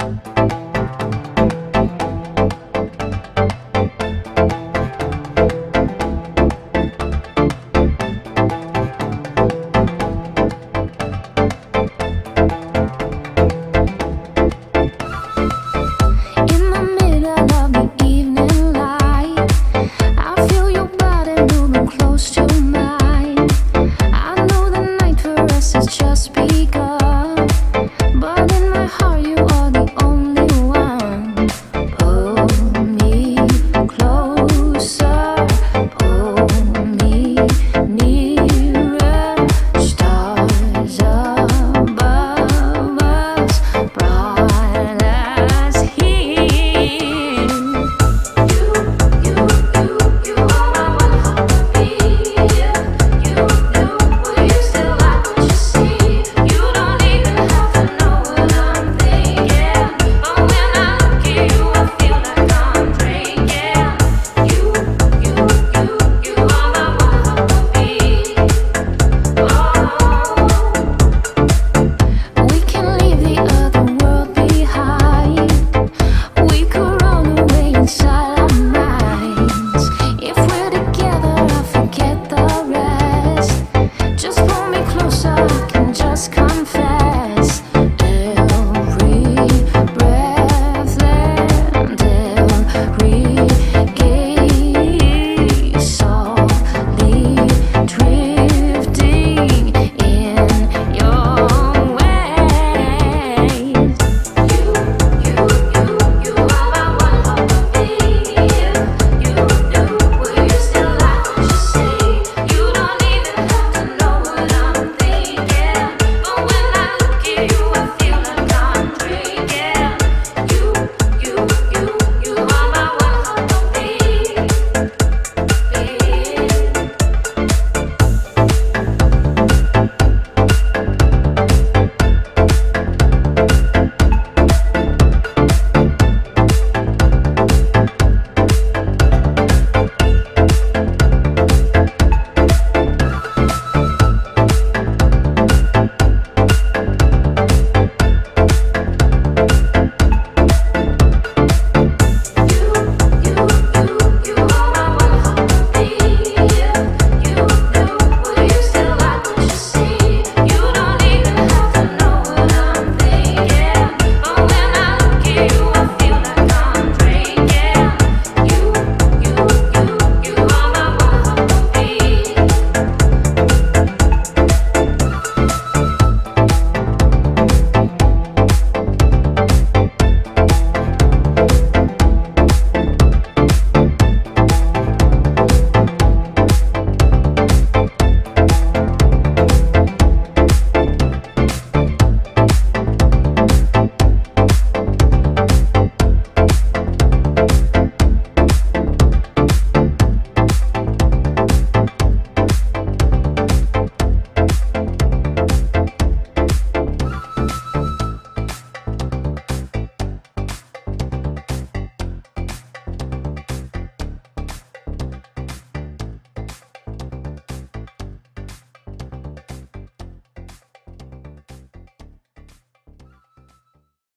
Música